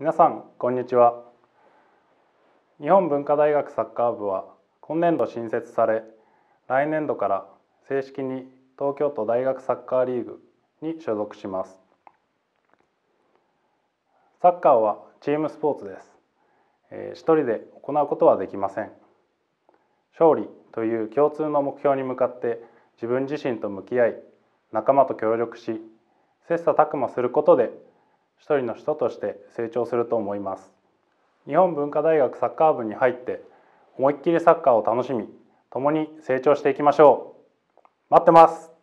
皆さんこんにちは。日本文化大学サッカー部は今年度新設され来年度から正式に東京都大学サッカーリーグに所属します。サッカーはチームスポーツです、えー、一人で行うことはできません。勝利という共通の目標に向かって自分自身と向き合い仲間と協力し切磋琢磨することで一人の人として成長すると思います。日本文化大学サッカー部に入って思いっきりサッカーを楽しみ共に成長していきましょう。待ってます。